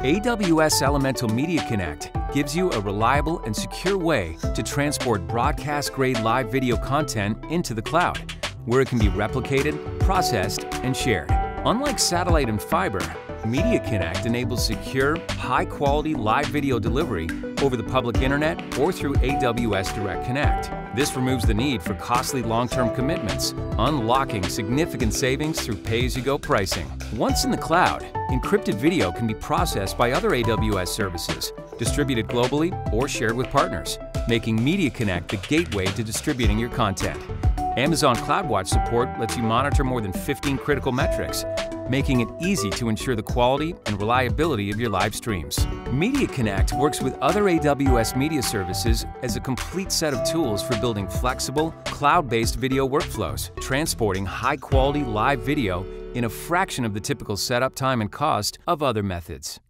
AWS Elemental MediaConnect gives you a reliable and secure way to transport broadcast-grade live video content into the cloud, where it can be replicated, processed, and shared. Unlike satellite and fiber, MediaConnect enables secure, high-quality live video delivery over the public internet or through AWS Direct Connect. This removes the need for costly long-term commitments, unlocking significant savings through pay-as-you-go pricing. Once in the cloud, encrypted video can be processed by other AWS services, distributed globally or shared with partners, making MediaConnect the gateway to distributing your content. Amazon CloudWatch support lets you monitor more than 15 critical metrics, making it easy to ensure the quality and reliability of your live streams. MediaConnect works with other AWS media services as a complete set of tools for building flexible, cloud-based video workflows, transporting high-quality live video in a fraction of the typical setup time and cost of other methods.